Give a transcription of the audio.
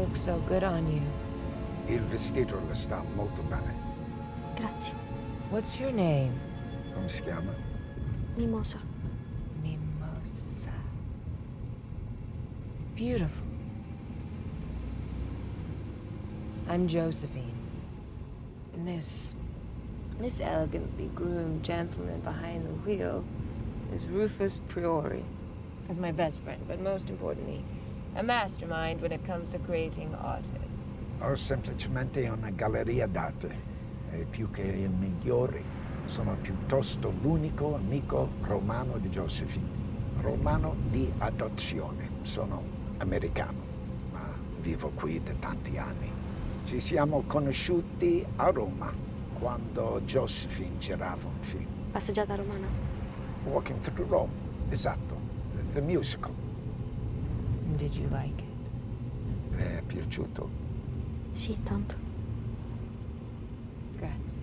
look so good on you. Il vestito le sta molto bene. Grazie. What's your name? Come si chiama? Mimosa. Mimosa. Beautiful. I'm Josephine. And this... this elegantly groomed gentleman behind the wheel is Rufus Priori. He's my best friend, but most importantly, a mastermind when it comes to creating artists. Ho semplicemente una galleria d'arte. E più che il migliore, sono piuttosto l'unico amico romano di Josephine. Romano di adozione. Sono americano, ma vivo qui da tanti anni. Ci siamo conosciuti a Roma, quando Josephine girava un film. Passeggiata romana. Walking Through Rome, esatto. The musical. Did you like it? Le è piaciuto? Sì, tanto. Grazie.